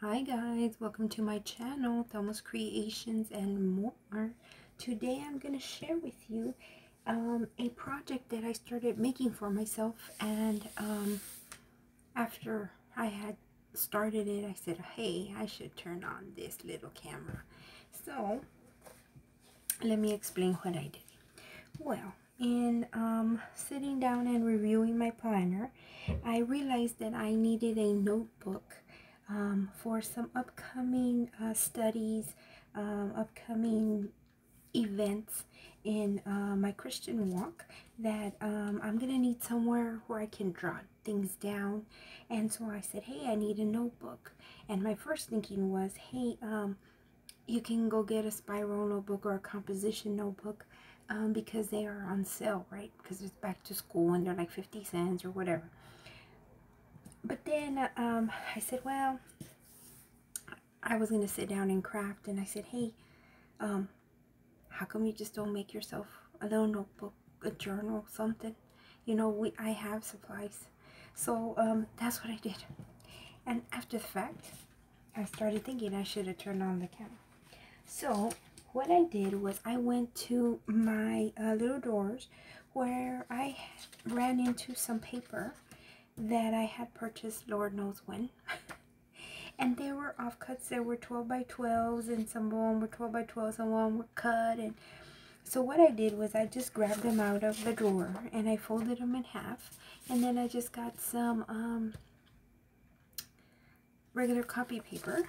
Hi guys, welcome to my channel, Thelma's Creations and more. Today I'm going to share with you um, a project that I started making for myself and um, after I had started it I said, hey, I should turn on this little camera. So, let me explain what I did. Well, in um, sitting down and reviewing my planner, I realized that I needed a notebook um, for some upcoming uh, studies, um, upcoming events in uh, my Christian walk that um, I'm going to need somewhere where I can draw things down. And so I said, hey, I need a notebook. And my first thinking was, hey, um, you can go get a spiral notebook or a composition notebook um, because they are on sale, right? Because it's back to school and they're like 50 cents or whatever but then um, I said, well, I was going to sit down and craft. And I said, hey, um, how come you just don't make yourself a little notebook, a journal, something? You know, we I have supplies. So um, that's what I did. And after the fact, I started thinking I should have turned on the camera. So what I did was I went to my uh, little drawers where I ran into some paper that I had purchased Lord knows when. and they were offcuts. There were 12 by 12s and some of them were 12 by 12s, some them were cut. And so what I did was I just grabbed them out of the drawer and I folded them in half. And then I just got some um, regular copy paper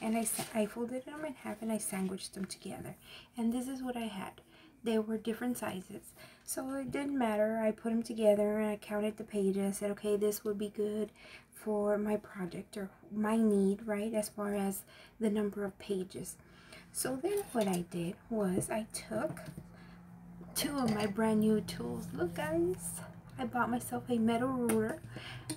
and I, I folded them in half and I sandwiched them together. And this is what I had they were different sizes so it didn't matter I put them together and I counted the pages I said okay this would be good for my project or my need right as far as the number of pages so then what I did was I took two of my brand new tools look guys I bought myself a metal ruler.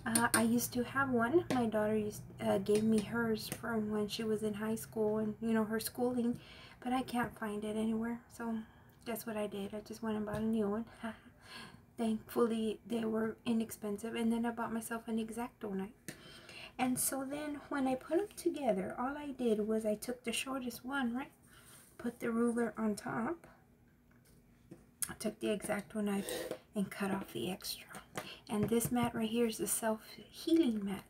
Uh, I used to have one. My daughter used, uh, gave me hers from when she was in high school and, you know, her schooling. But I can't find it anywhere. So that's what I did. I just went and bought a new one. Thankfully, they were inexpensive. And then I bought myself an X-Acto knife. And so then when I put them together, all I did was I took the shortest one, right? Put the ruler on top. I took the X-Acto knife and cut off the extra. And this mat right here is the self-healing mat.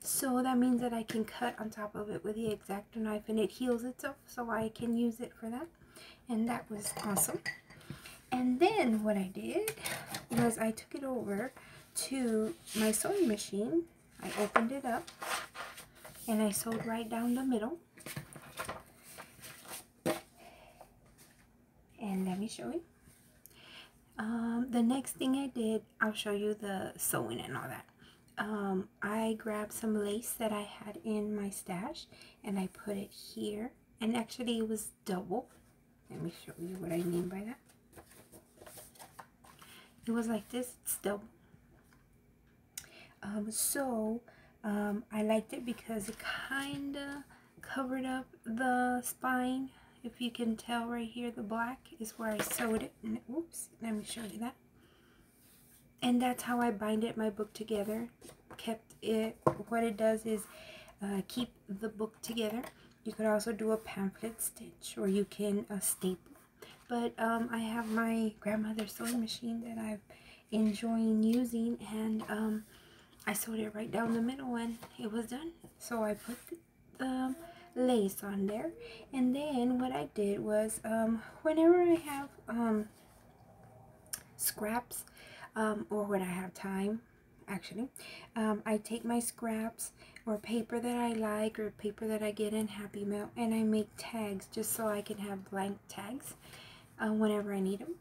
So that means that I can cut on top of it with the X-Acto knife and it heals itself. So I can use it for that and that was awesome. And then what I did was I took it over to my sewing machine. I opened it up and I sewed right down the middle. And let me show you. Um, the next thing I did I'll show you the sewing and all that. Um, I grabbed some lace that I had in my stash and I put it here. And actually it was double let me show you what I mean by that. It was like this, it's double. Um, so, um, I liked it because it kind of covered up the spine. If you can tell right here, the black is where I sewed it. And, oops, let me show you that. And that's how I bind it, my book together. Kept it, what it does is uh, keep the book together. You could also do a pamphlet stitch or you can uh, staple. But um, I have my grandmother's sewing machine that I've enjoying using and um, I sewed it right down the middle and it was done. So I put the lace on there and then what I did was um, whenever I have um, scraps um, or when I have time actually um, I take my scraps or paper that I like or paper that I get in Happy Mail and I make tags just so I can have blank tags uh, whenever I need them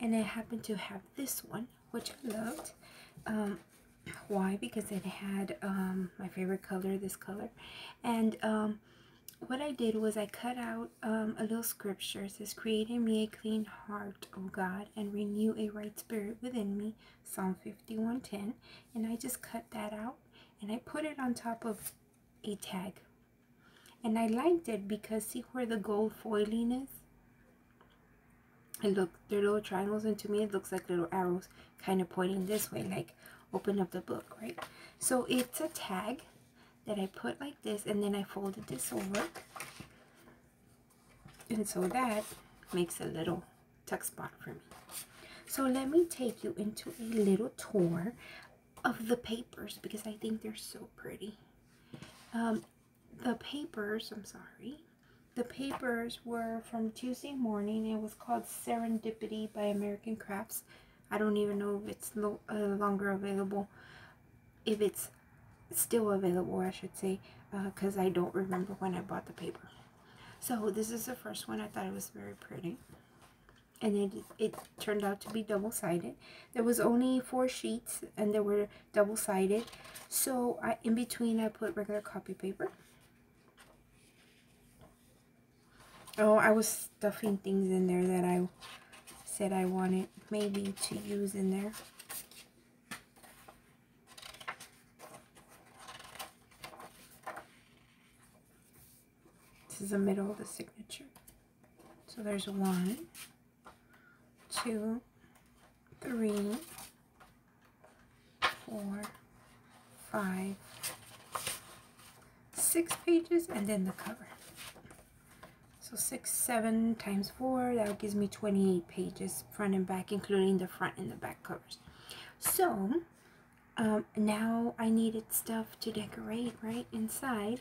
and I happen to have this one which I loved um, why because it had um, my favorite color this color and um, what I did was I cut out um, a little scripture. It says, Create in me a clean heart, O God, and renew a right spirit within me. Psalm 51.10. And I just cut that out and I put it on top of a tag. And I liked it because see where the gold foiling is? It look, they're little triangles and to me it looks like little arrows kind of pointing this way, like open up the book, right? So it's a tag that I put like this and then I folded this over. And so that makes a little tuck spot for me. So let me take you into a little tour of the papers because I think they're so pretty. Um, the papers, I'm sorry, the papers were from Tuesday morning. It was called Serendipity by American Crafts. I don't even know if it's no uh, longer available. If it's still available, I should say, because uh, I don't remember when I bought the paper. So this is the first one. I thought it was very pretty. And it, it turned out to be double-sided. There was only four sheets and they were double-sided. So I, in between I put regular copy paper. Oh, I was stuffing things in there that I said I wanted maybe to use in there. This is the middle of the signature. So there's one, two, three, four, five, six pages, and then the cover. So 6, 7 times 4, that gives me 28 pages, front and back, including the front and the back covers. So, um, now I needed stuff to decorate right inside.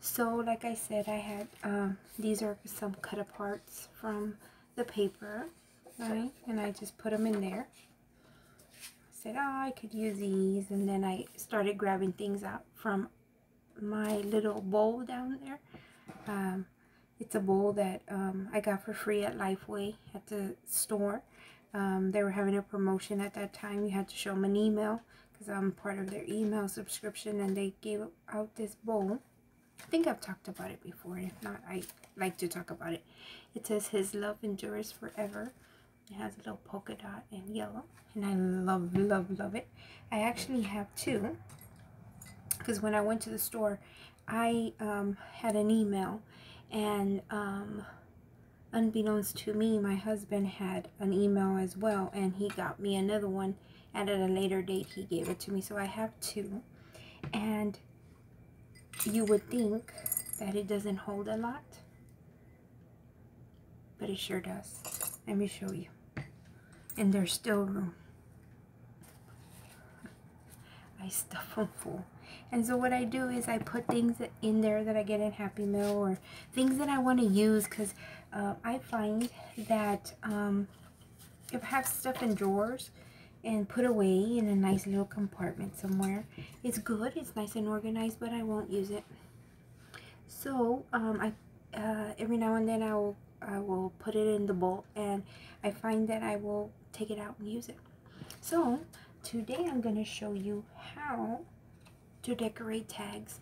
So, like I said, I had, um, these are some cut aparts from the paper, And I just put them in there. I said, oh, I could use these. And then I started grabbing things out from my little bowl down there. Um, it's a bowl that um, I got for free at Lifeway at the store. Um, they were having a promotion at that time. You had to show them an email because I'm part of their email subscription and they gave out this bowl. I think I've talked about it before. If not, I like to talk about it. It says His Love Endures Forever. It has a little polka dot and yellow. And I love, love, love it. I actually have two. Because when I went to the store, I um, had an email and um, unbeknownst to me my husband had an email as well and he got me another one and at a later date he gave it to me so I have two and you would think that it doesn't hold a lot but it sure does let me show you. And there's still room. I stuff them full. And so what I do is I put things in there that I get in Happy Mail or things that I want to use because uh, I find that um, if I have stuff in drawers and put away in a nice little compartment somewhere, it's good, it's nice and organized, but I won't use it. So um, I uh, every now and then I will, I will put it in the bowl and I find that I will take it out and use it. So today I'm going to show you how to decorate tags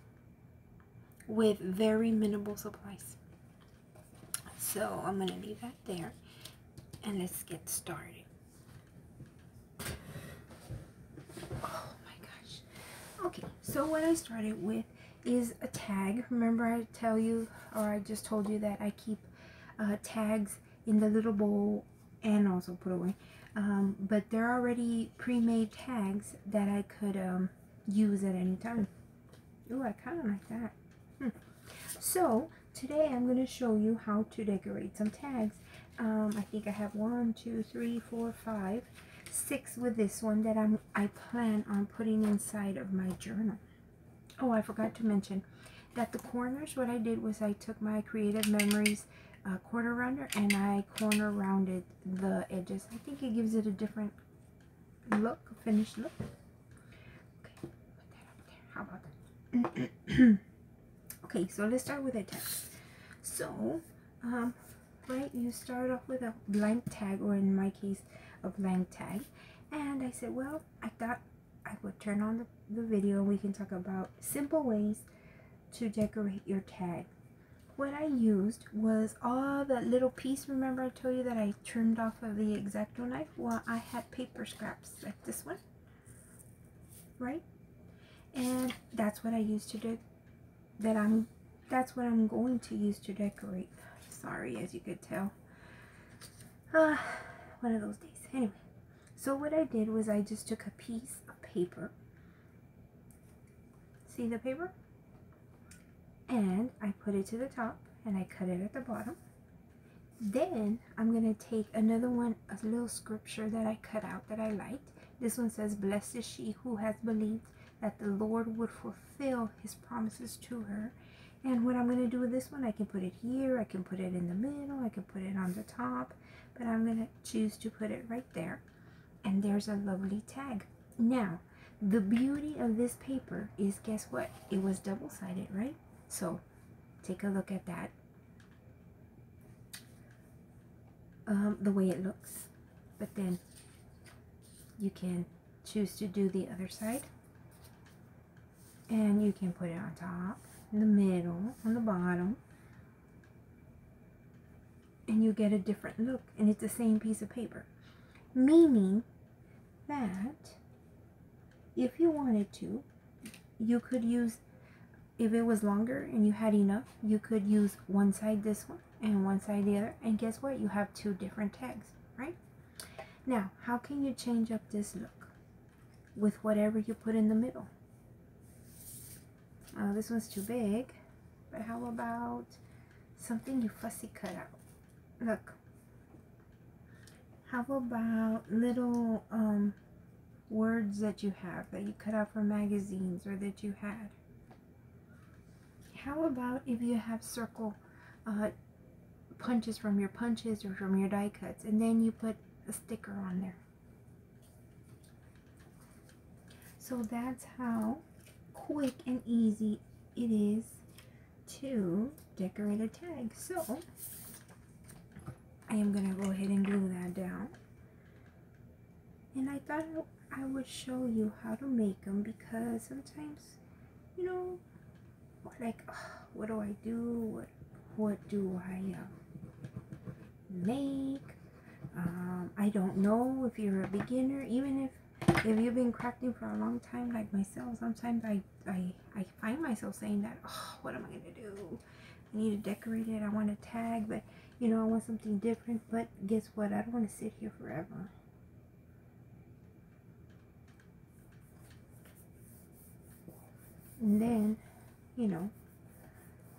with very minimal supplies. So I'm going to leave that there and let's get started. Oh my gosh. Okay, so what I started with is a tag. Remember I tell you, or I just told you that I keep uh, tags in the little bowl and also put away. Um, but they're already pre-made tags that I could um, use at any time. Oh, I kind of like that. Hmm. So, today I'm going to show you how to decorate some tags. Um, I think I have one, two, three, four, five, six with this one that I'm, I plan on putting inside of my journal. Oh, I forgot to mention that the corners, what I did was I took my Creative Memories uh, corner rounder and I corner rounded the edges. I think it gives it a different look, finished look. Okay. There we go. How about that? okay, so let's start with a tag. So, um, right, you start off with a blank tag, or in my case, a blank tag. And I said, well, I thought I would turn on the, the video and we can talk about simple ways to decorate your tag. What I used was all that little piece, remember I told you that I trimmed off of the X-Acto knife? Well, I had paper scraps like this one, right? and that's what I used to do that I'm that's what I'm going to use to decorate. Sorry as you could tell. Uh, one of those days. Anyway so what I did was I just took a piece of paper. See the paper and I put it to the top and I cut it at the bottom then I'm going to take another one, a little scripture that I cut out that I liked. This one says, Blessed is she who has believed that the Lord would fulfill his promises to her. And what I'm going to do with this one, I can put it here, I can put it in the middle, I can put it on the top, but I'm going to choose to put it right there. And there's a lovely tag. Now, the beauty of this paper is, guess what? It was double-sided, right? So, take a look at that. um, the way it looks. But then you can choose to do the other side. And you can put it on top in the middle on the bottom. And you get a different look and it's the same piece of paper. Meaning that if you wanted to you could use if it was longer and you had enough you could use one side this one and one side the other. And guess what? You have two different tags right? Now how can you change up this look with whatever you put in the middle? Uh, this one's too big but how about something you fussy cut out? Look. How about little um, words that you have that you cut out from magazines or that you had how about if you have circle uh, punches from your punches or from your die cuts and then you put a sticker on there. So that's how quick and easy it is to decorate a tag. So I am going to go ahead and glue that down. And I thought I would show you how to make them because sometimes, you know, like, what do I do? What, what do I uh, make. Um, I don't know if you're a beginner, even if if you've been crafting for a long time like myself, sometimes I, I, I find myself saying that, oh, what am I to do? I need to decorate it. I want to tag, but, you know, I want something different. But guess what? I don't want to sit here forever. And then, you know,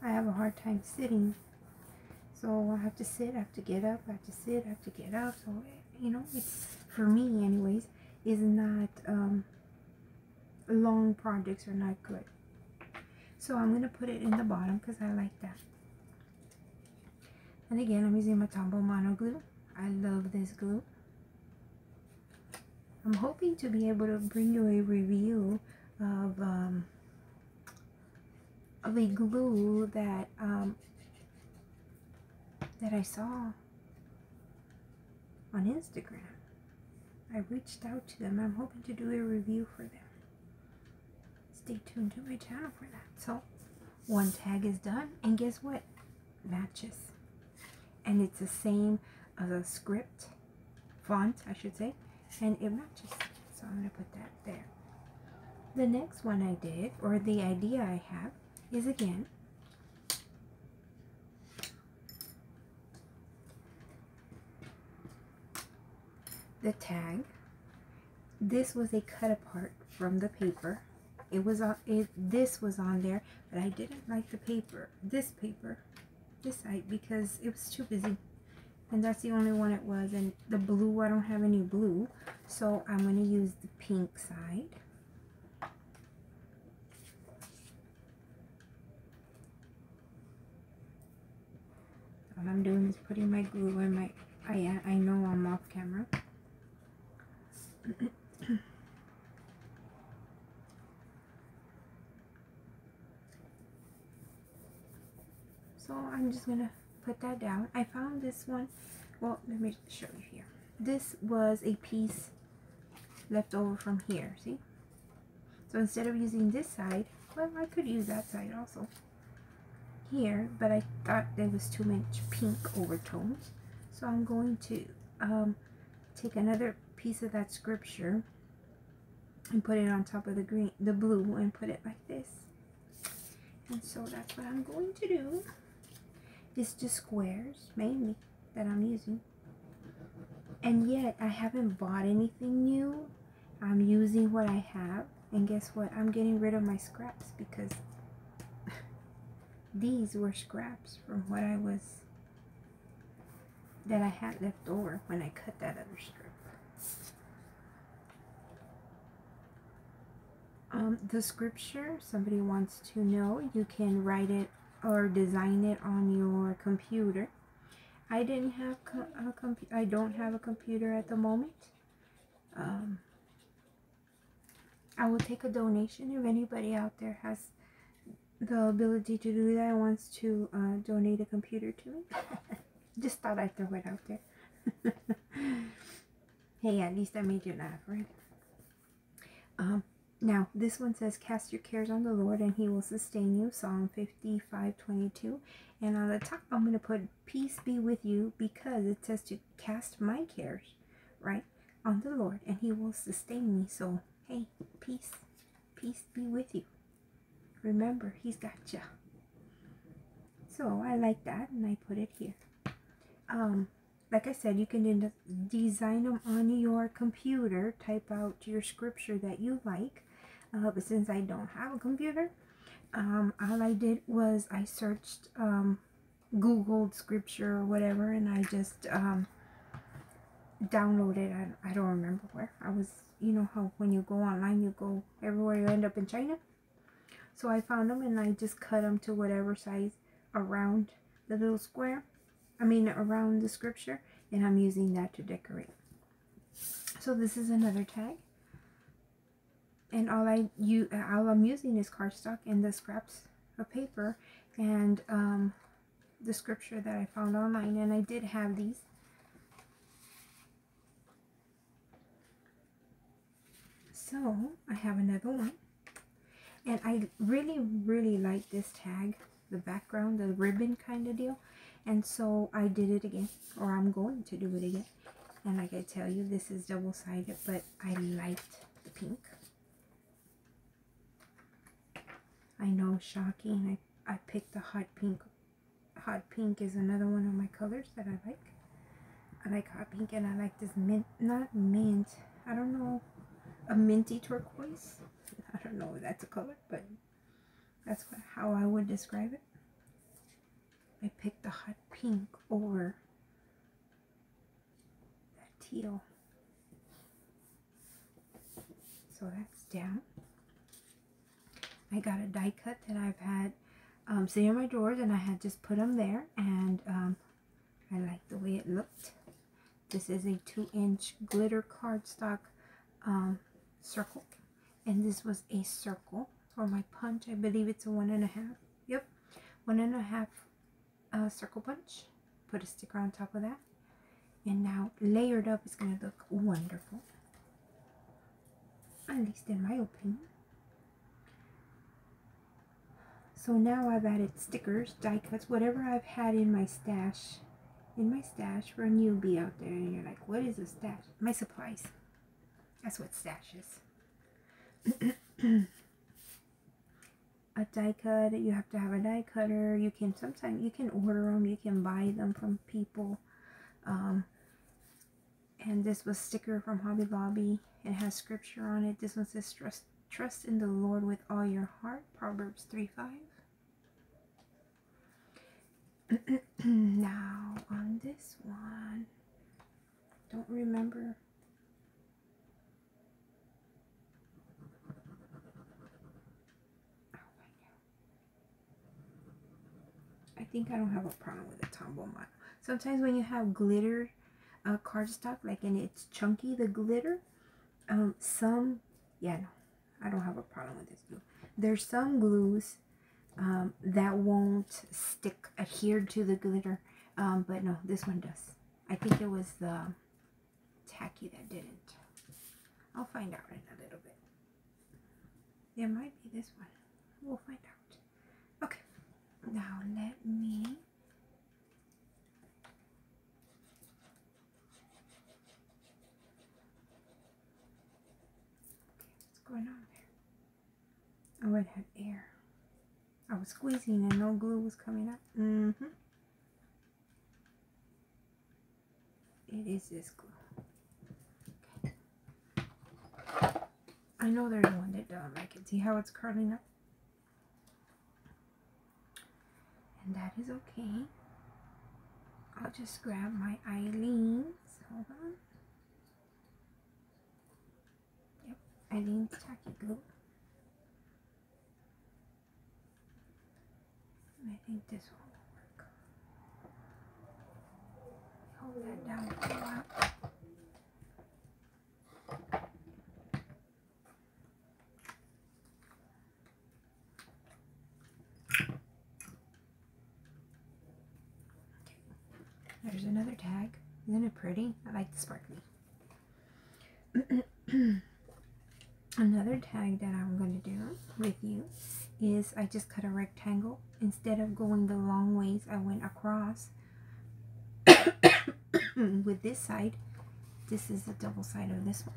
I have a hard time sitting so I have to sit, I have to get up, I have to sit, I have to get up. So, you know, it's, for me anyways, is not, um, long projects are not good. So I'm going to put it in the bottom because I like that. And again, I'm using my Tombow Mono Glue. I love this glue. I'm hoping to be able to bring you a review of um, a glue that um, that I saw on Instagram. I reached out to them. I'm hoping to do a review for them. Stay tuned to my channel for that. So, one tag is done, and guess what? Matches. And it's the same as a script, font, I should say, and it matches. So, I'm going to put that there. The next one I did, or the idea I have, is again the tag. This was a cut apart from the paper. It was on it this was on there, but I didn't like the paper. This paper, this side because it was too busy. And that's the only one it was. And the blue, I don't have any blue. So I'm going to use the pink side. All I'm doing is putting my glue in my, I, I know I'm off camera. so I'm just gonna put that down. I found this one well let me show you here. This was a piece left over from here see? So instead of using this side well I could use that side also here but I thought there was too much pink overtones so I'm going to um, take another piece of that scripture and put it on top of the green, the blue, and put it like this. And so that's what I'm going to do. It's just squares, mainly, that I'm using. And yet, I haven't bought anything new. I'm using what I have. And guess what? I'm getting rid of my scraps because these were scraps from what I was that I had left over when I cut that other strip. Um, the scripture, somebody wants to know, you can write it or design it on your computer. I didn't have a computer. I don't have a computer at the moment. Um, I will take a donation if anybody out there has the ability to do that wants to uh, donate a computer to me. Just thought I'd throw it out there. hey, at least I made you laugh, right? Um, now, this one says, Cast your cares on the Lord and he will sustain you. Psalm 55, 22. And on the top, I'm going to put, Peace be with you because it says to cast my cares, right, on the Lord and he will sustain me. So, hey, peace. Peace be with you. Remember, he's got you. So, I like that and I put it here. Um, like I said, you can design them on your computer, type out your scripture that you like. Uh, but since I don't have a computer, um, all I did was I searched, um, Googled scripture or whatever, and I just um, downloaded. I, I don't remember where. I was, you know how when you go online, you go everywhere, you end up in China. So I found them and I just cut them to whatever size around the little square I mean around the scripture and I'm using that to decorate. So this is another tag. And all I you all I'm using is cardstock and the scraps of paper and um, the scripture that I found online and I did have these. So I have another one and I really really like this tag the background the ribbon kind of deal. And so I did it again or I'm going to do it again. And like I tell you this is double-sided but I liked the pink. I know shocking. I, I picked the hot pink hot pink is another one of my colors that I like. I like hot pink and I like this mint not mint. I don't know a minty turquoise I don't know if that's a color but that's what, how I would describe it I picked the hot pink over that teal. So that's down. I got a die cut that I've had um, sitting in my drawers and I had just put them there and um, I like the way it looked. This is a 2 inch glitter cardstock um, circle and this was a circle for my punch. I believe it's a one and a half. Yep, one and a half a circle punch. Put a sticker on top of that. And now layered up is going to look wonderful. At least in my opinion. So now I've added stickers die cuts whatever I've had in my stash in my stash for a newbie out there. And you're like what is a stash? My supplies. That's what stash is a die cut you have to have a die cutter. You can sometimes you can order them you can buy them from people. Um, and this was sticker from Hobby Lobby. It has scripture on it. This one says trust trust in the Lord with all your heart. Proverbs 3 5 now on this one don't remember think I don't have a problem with the Tombow Mono. Sometimes when you have glitter uh, cardstock, like and it's chunky, the glitter, um, some, yeah, no, I don't have a problem with this glue. There's some glues um, that won't stick, adhere to the glitter, um, but no, this one does. I think it was the tacky that didn't. I'll find out in a little bit. There might be this one. We'll find out. Now let me okay, what's going on there? Oh, it had air. I was squeezing and no glue was coming out. Mm-hmm. It is this glue. Okay. I know there's one that doesn't like it. See how it's curling up? And that is okay. I'll just grab my Aleene's. Hold on. Yep, Aleene's tacky glue. I think this will work. Hold that down for a while. There's another tag. Isn't it pretty? I like the sparkly. another tag that I'm going to do with you is I just cut a rectangle. Instead of going the long ways, I went across with this side. This is the double side of this one.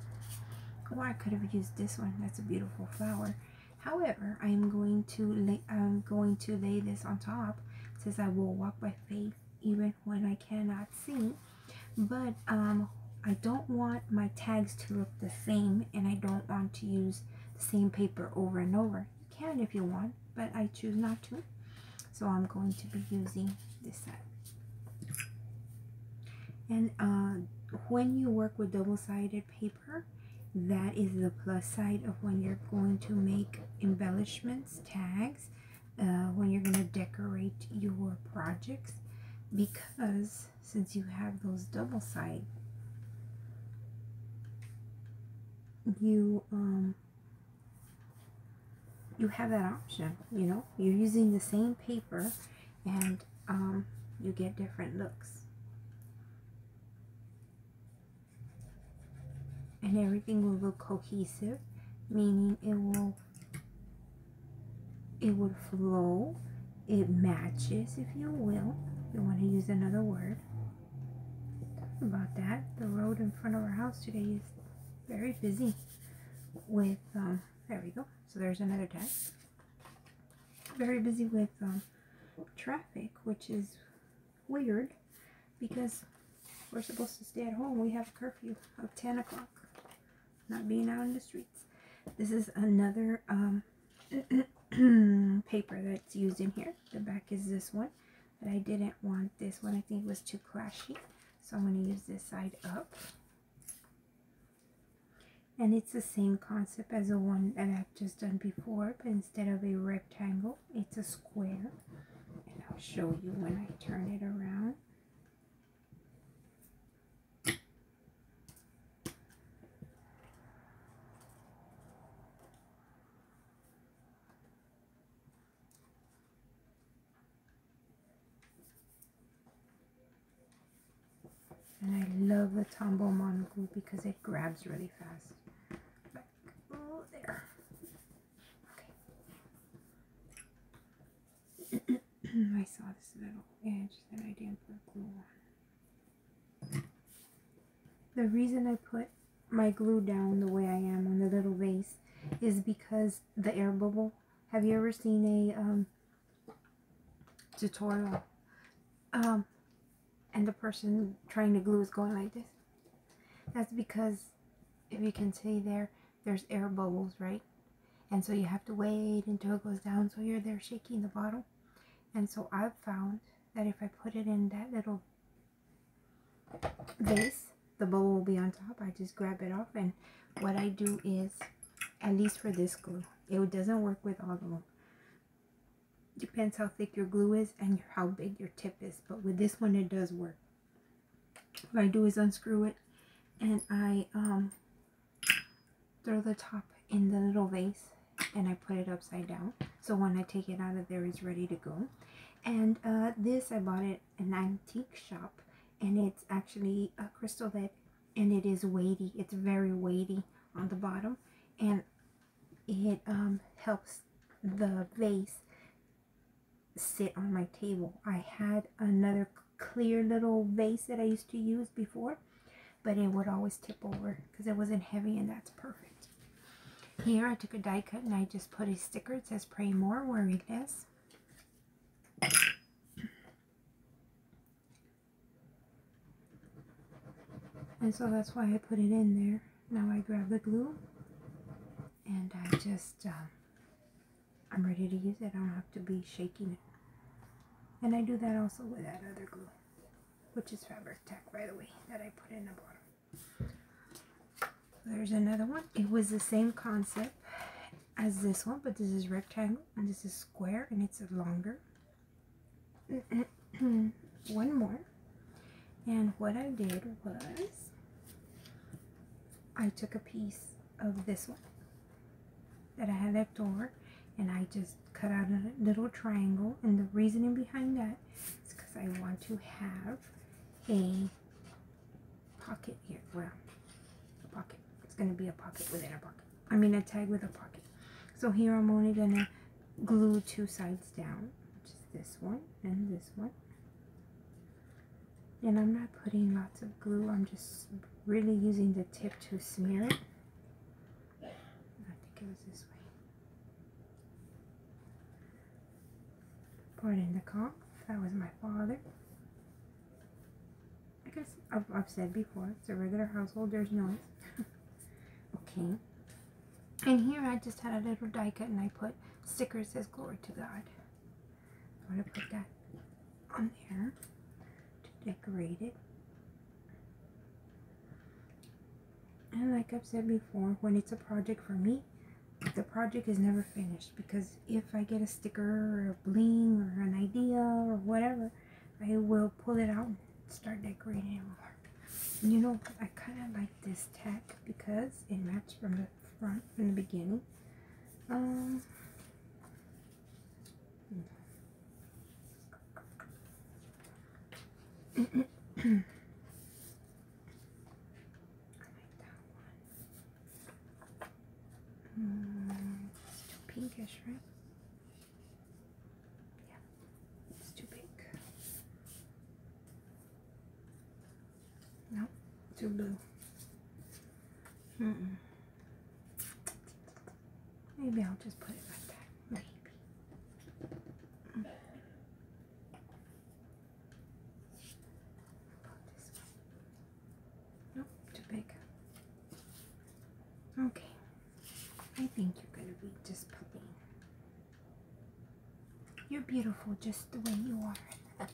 Or I could have used this one. That's a beautiful flower. However, I am going to lay, I'm going to lay this on top. Says I will walk by faith even when I cannot see. But um, I don't want my tags to look the same and I don't want to use the same paper over and over. You can if you want, but I choose not to. So I'm going to be using this side. And uh, when you work with double-sided paper, that is the plus side of when you're going to make embellishments, tags, uh, when you're going to decorate your projects because since you have those double side you um you have that option you know? You're using the same paper and um you get different looks. And everything will look cohesive meaning it will it would flow it matches if you will you want to use another word about that. The road in front of our house today is very busy with, um, there we go. So there's another tag. Very busy with um, traffic, which is weird because we're supposed to stay at home. We have a curfew of 10 o'clock, not being out in the streets. This is another um, paper that's used in here. The back is this one but I didn't want this one. I think was too clashy. So I'm going to use this side up. And it's the same concept as the one that I've just done before, but instead of a rectangle, it's a square. And I'll show you when I turn it around. And I love the Tombow Mono glue because it grabs really fast. Oh, there. Okay. I saw this little edge that I didn't put glue on. The reason I put my glue down the way I am on the little vase is because the air bubble. Have you ever seen a um, tutorial? Um, and the person trying to glue is going like this. That's because if you can see there, there's air bubbles, right? And so you have to wait until it goes down so you're there shaking the bottle. And so I've found that if I put it in that little vase, the bubble will be on top. I just grab it off and what I do is, at least for this glue, it doesn't work with all of them depends how thick your glue is and how big your tip is but with this one it does work. What I do is unscrew it and I um, throw the top in the little vase and I put it upside down. So when I take it out of there it's ready to go. And uh, this I bought it at an antique shop and it's actually a crystal lead and it is weighty. It's very weighty on the bottom and it um, helps the vase sit on my table. I had another clear little vase that I used to use before, but it would always tip over because it wasn't heavy and that's perfect. Here I took a die cut and I just put a sticker. It says pray more, worry less. And so that's why I put it in there. Now I grab the glue and I just uh, I'm ready to use it. I don't have to be shaking it. And I do that also with that other glue, which is Fabri-Tac, by the way, that I put in the bottom. There's another one. It was the same concept as this one, but this is rectangle and this is square and it's longer. one more. And what I did was I took a piece of this one that I had left over and I just cut out a little triangle and the reasoning behind that is because I want to have a pocket here. Well, a pocket. It's going to be a pocket within a pocket. I mean a tag with a pocket. So here I'm only going to glue two sides down. which is this one and this one. And I'm not putting lots of glue. I'm just really using the tip to smear it. I think it was this way. Pardon the cough. That was my father. I guess I've, I've said before, it's a regular household. There's noise. okay. And here I just had a little die cut and I put stickers says glory to God. I'm going to put that on there to decorate it. And like I've said before, when it's a project for me, the project is never finished because if I get a sticker or a bling or an idea or whatever, I will pull it out and start decorating it more. You know, I kind of like this tack because it matched from the front from the beginning. Um, Mm, it's too pinkish, right? Yeah, it's too pink. No, too blue. Mm. Maybe I'll just put it like that. Maybe. Mm. this one. Nope, too big. Okay. I think you're going to be just plain. You're beautiful just the way you are.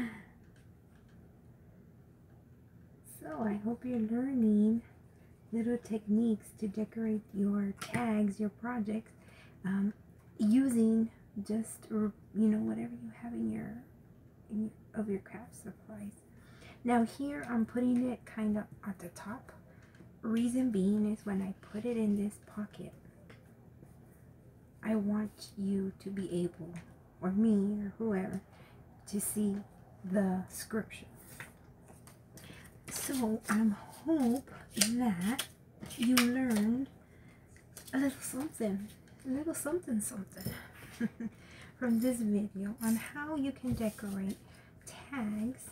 so I hope you're learning little techniques to decorate your tags, your projects, um, using just you know whatever you have in your, in your of your craft supplies. Now here I'm putting it kind of at the top reason being is when I put it in this pocket, I want you to be able, or me, or whoever, to see the scripture. So I'm hope that you learned a little something, a little something something from this video on how you can decorate tags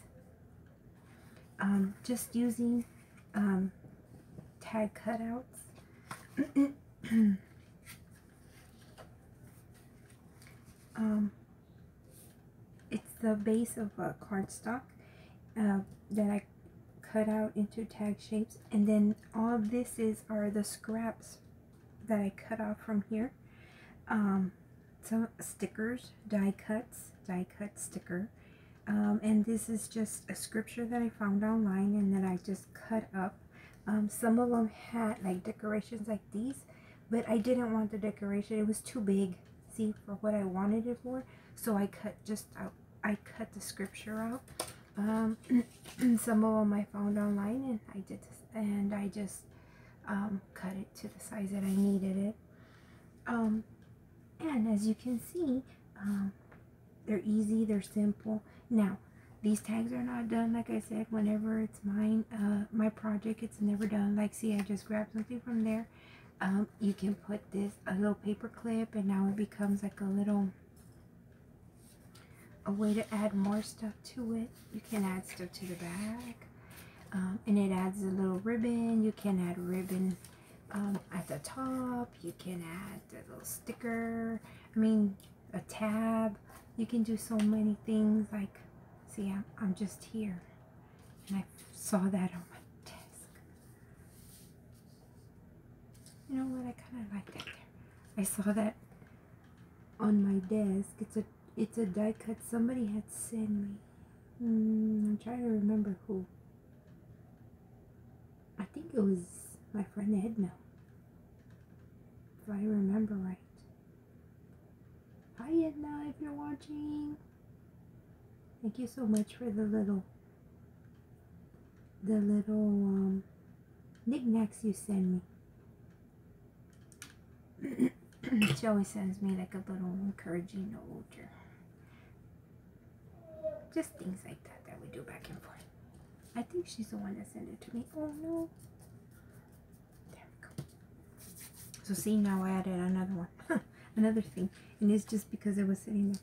um, just using um, tag cutouts. um, it's the base of a cardstock uh, that I cut out into tag shapes. And then all of this is are the scraps that I cut off from here. Um, some stickers die cuts die cut sticker. Um, and this is just a scripture that I found online and that I just cut up. Um, some of them had like decorations like these, but I didn't want the decoration. It was too big, see, for what I wanted it for. So I cut just out, I cut the scripture out. Um, some of them I found online and I did this, and I just um, cut it to the size that I needed it. Um, and as you can see, um, they're easy, they're simple. Now, these tags are not done like I said whenever it's mine uh, my project it's never done like see I just grabbed something from there um, you can put this a little paper clip and now it becomes like a little a way to add more stuff to it. You can add stuff to the back um, and it adds a little ribbon. You can add ribbon um, at the top. You can add a little sticker. I mean a tab. You can do so many things like See, I'm, I'm just here. And I saw that on my desk. You know what? I kind of like that there. I saw that on my desk. It's a It's a die cut somebody had sent me. Mm, I'm trying to remember who. I think it was my friend Edna. If I remember right. Hi Edna, if you're watching. Thank you so much for the little, the little um, knickknacks you send me. She always sends me like a little encouraging note or just things like that that we do back and forth. I think she's the one that sent it to me. Oh no. There we go. So see now I added another one. another thing. And it's just because it was sitting there.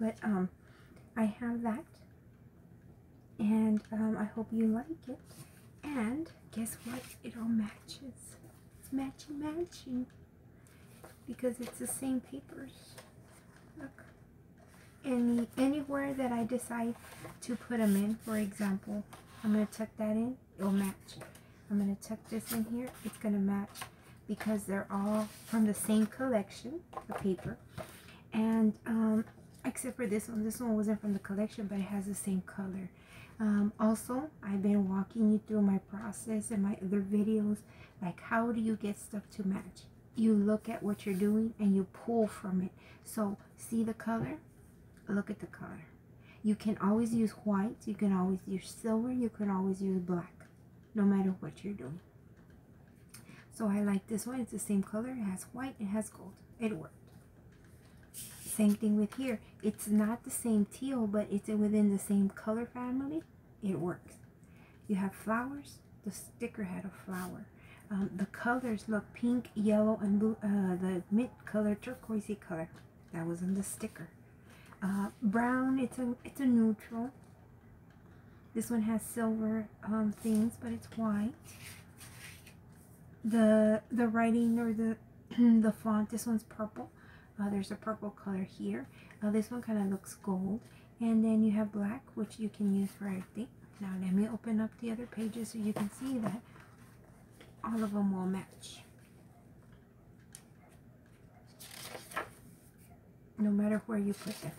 But um I have that. And um, I hope you like it. And guess what? It all matches. It's matching matching. Because it's the same papers. Look. Any anywhere that I decide to put them in, for example, I'm going to tuck that in, it'll match. I'm going to tuck this in here, it's going to match because they're all from the same collection, the paper. And um, except for this one. This one wasn't from the collection, but it has the same color. Um, also, I've been walking you through my process and my other videos, like how do you get stuff to match? You look at what you're doing and you pull from it. So, see the color? Look at the color. You can always use white, you can always use silver, you can always use black, no matter what you're doing. So I like this one. It's the same color. It has white. It has gold. It worked. Same thing with here. It's not the same teal, but it's within the same color family. It works. You have flowers. The sticker had a flower. Um, the colors look pink, yellow, and blue. Uh, the mint color, turquoisey color. That was on the sticker. Uh, brown. It's a it's a neutral. This one has silver um, things, but it's white. The the writing or the the font. This one's purple. Uh, there's a purple color here. Uh, this one kind of looks gold. And then you have black, which you can use for everything. Now let me open up the other pages so you can see that all of them will match. No matter where you put them.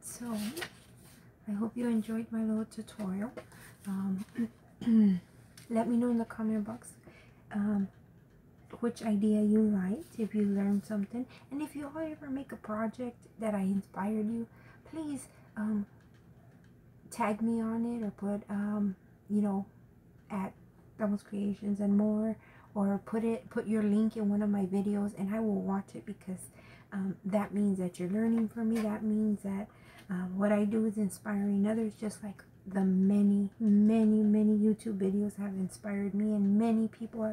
So, I hope you enjoyed my little tutorial. Um, let me know in the comment box um, which idea you liked, if you learned something, and if you ever make a project that I inspired you, please um, tag me on it or put, um, you know, at Thelma's Creations and more, or put it, put your link in one of my videos, and I will watch it because um, that means that you're learning from me. That means that um, what I do is inspiring others, just like the many, many, many YouTube videos have inspired me, and many people have